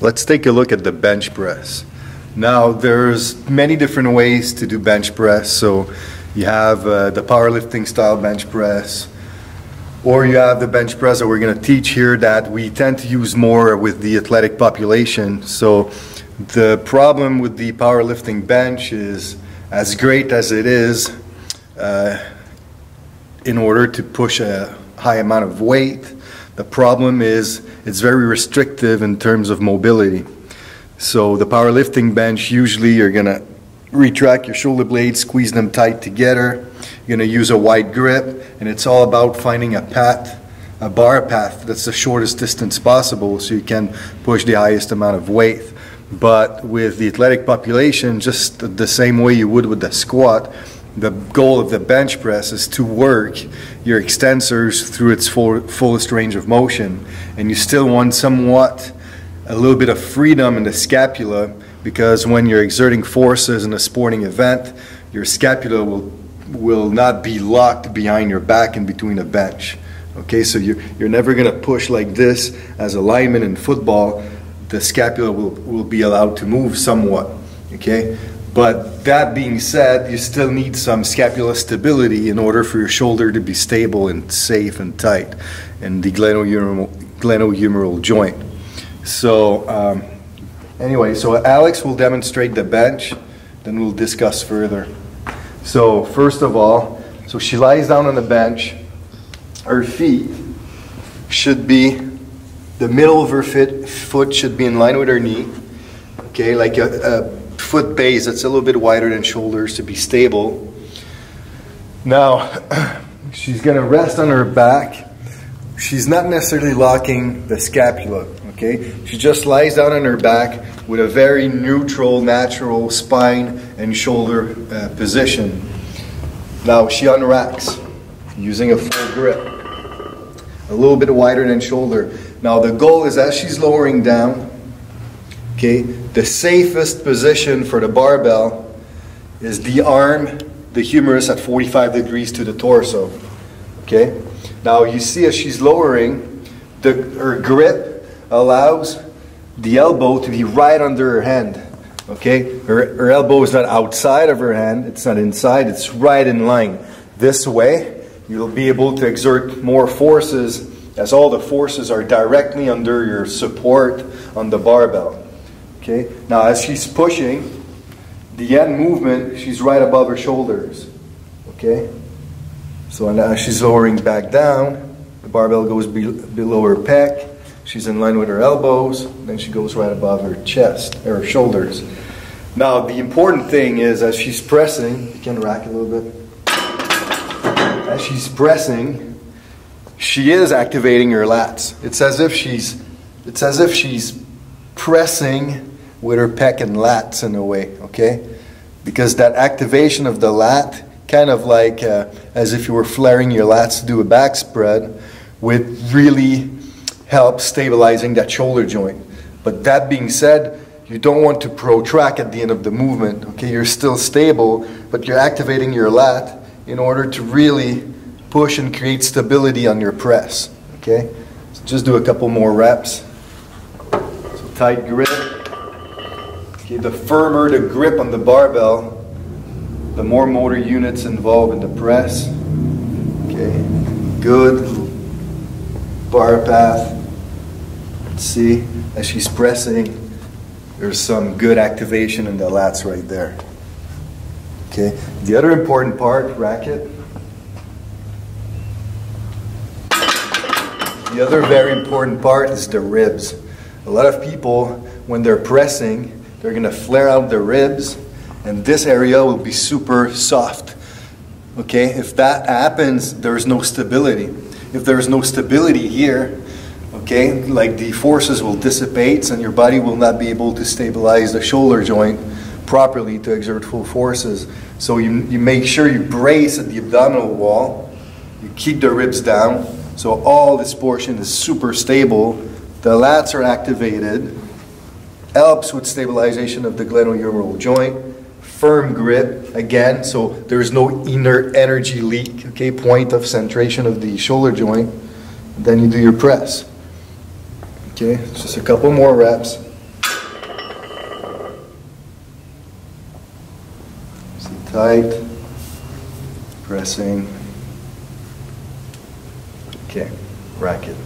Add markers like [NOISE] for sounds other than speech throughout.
Let's take a look at the bench press. Now, there's many different ways to do bench press. So you have uh, the powerlifting style bench press, or you have the bench press that we're going to teach here that we tend to use more with the athletic population. So the problem with the powerlifting bench is, as great as it is, uh, in order to push a high amount of weight, the problem is it's very restrictive in terms of mobility. So the powerlifting bench, usually you're going to retract your shoulder blades, squeeze them tight together. You're going to use a wide grip, and it's all about finding a path, a bar path that's the shortest distance possible so you can push the highest amount of weight. But with the athletic population, just the same way you would with the squat, the goal of the bench press is to work your extensors through its full, fullest range of motion. And you still want somewhat a little bit of freedom in the scapula because when you're exerting forces in a sporting event, your scapula will, will not be locked behind your back and between a bench. Okay, so you're, you're never going to push like this as a lineman in football. The scapula will, will be allowed to move somewhat. Okay, but that being said, you still need some scapular stability in order for your shoulder to be stable and safe and tight in the glenohumeral, glenohumeral joint. So um, anyway, so Alex will demonstrate the bench, then we'll discuss further. So first of all, so she lies down on the bench. Her feet should be, the middle of her foot should be in line with her knee. Okay, like a, a foot base that's a little bit wider than shoulders to be stable. Now, [CLEARS THROAT] she's going to rest on her back. She's not necessarily locking the scapula, okay? She just lies down on her back with a very neutral, natural spine and shoulder uh, position. Now, she unracks using a full grip, a little bit wider than shoulder. Now, the goal is as she's lowering down, okay, the safest position for the barbell is the arm, the humerus at 45 degrees to the torso. Okay? Now you see as she's lowering, the, her grip allows the elbow to be right under her hand. Okay? Her, her elbow is not outside of her hand, it's not inside, it's right in line. This way, you'll be able to exert more forces as all the forces are directly under your support on the barbell. Okay? Now, as she's pushing, the end movement, she's right above her shoulders. Okay? So now she's lowering back down. The barbell goes be below her pec. She's in line with her elbows. Then she goes right above her chest, or her shoulders. Now, the important thing is as she's pressing, you can rack a little bit. As she's pressing, she is activating her lats. It's as if she's, it's as if she's pressing with her pec and lats in a way, okay? Because that activation of the lat, kind of like uh, as if you were flaring your lats to do a back spread, would really help stabilizing that shoulder joint. But that being said, you don't want to protract at the end of the movement, okay? You're still stable, but you're activating your lat in order to really push and create stability on your press, okay? So just do a couple more reps. So tight grip. Okay, the firmer the grip on the barbell, the more motor units involved in the press. Okay, good. Bar path. Let's see, as she's pressing, there's some good activation in the lats right there. Okay, the other important part, racket. The other very important part is the ribs. A lot of people, when they're pressing, they're going to flare out the ribs, and this area will be super soft. Okay, if that happens, there's no stability. If there's no stability here, okay, like the forces will dissipate and your body will not be able to stabilize the shoulder joint properly to exert full forces. So you, you make sure you brace at the abdominal wall, you keep the ribs down, so all this portion is super stable. The lats are activated, helps with stabilization of the glenohumeral joint. Firm grip, again, so there's no inert energy leak, okay, point of centration of the shoulder joint. Then you do your press. Okay, just a couple more reps. Sit tight, pressing. Okay, rack it.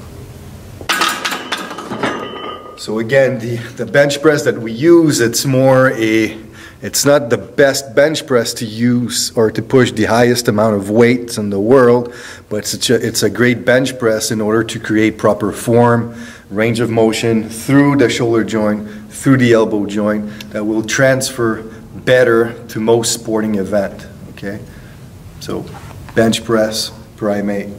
So again, the, the bench press that we use, it's more a, it's not the best bench press to use or to push the highest amount of weights in the world, but it's a, it's a great bench press in order to create proper form, range of motion through the shoulder joint, through the elbow joint that will transfer better to most sporting event, okay? So bench press, primate,